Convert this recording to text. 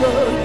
love.